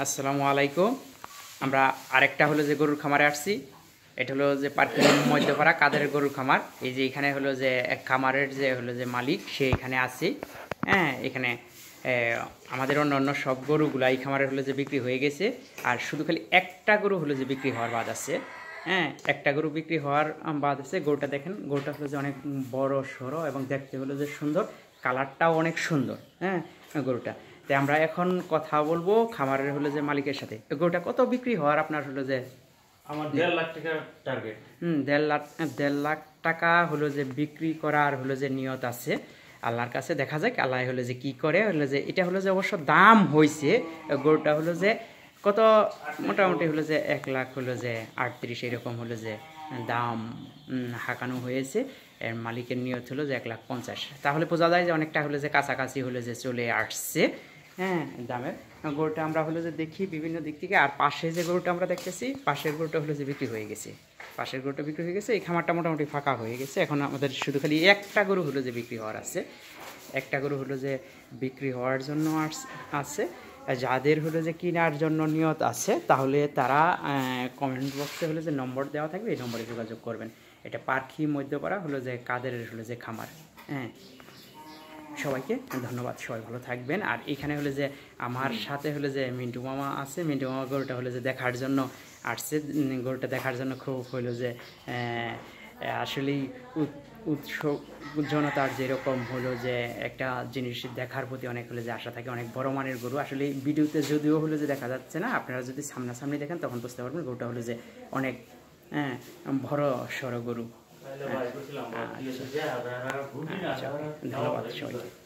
আসসালামু আলাইকুম। আমরা আরেকটা হলো যে গরুর খামারে আসছি। এটা হলো যে পার্কের মধ্যপাড়া কাদের গরুর খামার। এই যে এখানে হলো যে এক খামারের যে হলো যে মালিক, সে এখানে আছে হ্যাঁ এখানে আমাদের অন্য অন্য সব গরুগুলো এই খামারে হলো যে বিক্রি হয়ে গেছে। আর শুধু খালি একটা গরু হলো যে বিক্রি হওয়ার বাদ আছে। হ্যাঁ একটা গরু বিক্রি হওয়ার বাদ আছে। গরুটা দেখেন, গরুটা হলো যে অনেক বড় সড়ো এবং দেখতে হলো যে সুন্দর। কালারটাও অনেক সুন্দর। হ্যাঁ গরুটা। তাই আমরা এখন কথা বলব খামারের হলো যে মালিকের সাথে গরুটা কত বিক্রি হওয়ার আপনার হলো যে আমার দেড় লাখ টাকা টার্গেট হুম দেড় লাখ দেড় লাখ টাকা হলো যে বিক্রি করার হলো যে নিয়ত আছে আল্লাহর কাছে দেখা যাক আল্লাহ হলো যে কি করে হলো যে এটা হলো যে অবশ্য দাম হয়েছে গরুটা হলো যে কত মোটামুটি হলো যে এক লাখ হলো যে আটত্রিশ এরকম হলো যে দাম হাঁকানো হয়েছে এর মালিকের নিয়ত হলো যে এক লাখ পঞ্চাশ তাহলে বোঝা যায় যে অনেকটা হলো যে কাছাকাছি হলো যে চলে আসছে হ্যাঁ দামের। গরুটা আমরা হলো যে দেখি বিভিন্ন দিক থেকে, আর পাশে যে গরুটা আমরা দেখতেছি, পাশের গরুটা হলো যে বিক্রি হয়ে গেছে। পাশের গরুটা বিক্রি হয়ে গেছে, এই খামারটা মোটামুটি ফাঁকা হয়ে গেছে। এখন আমাদের শুধু খালি একটা গরু হলো যে বিক্রি হওয়ার আছে। একটা গরু হলো যে বিক্রি হওয়ার জন্য আছে। যাদের হলো যে কেনার জন্য নিয়ত আছে, তাহলে তারা কমেন্ট বক্সে হলো যে নম্বর দেওয়া থাকবে, এই নম্বরে যোগাযোগ করবেন। এটা পার্কি মধ্যপাড়া হলো যে কাদের হলো যে খামার। হ্যাঁ। সবাইকে ধন্যবাদ, সবাই ভালো থাকবেন। আর এখানে হলে যে আমার সাথে হলে যে মিন্টু মামা আছে, মিন্টু মামা গরুটা হলে যে দেখার জন্য আসছে। গরুটা দেখার জন্য খুব হলো যে আসলেই উৎ- উৎসব জনতার যেরকম হলো যে একটা জিনিস দেখার প্রতি অনেক হলে যে আশা থাকে, অনেক বড় মানের গরু। আসলে ভিডিওতে যদিও হলো যে দেখা যাচ্ছে না, আপনারা যদি সামনাসামনি দেখেন তখন বুঝতে পারবেন গরুটা হলো যে অনেক হ্যাঁ বড় সড়ো গরু। তাহলে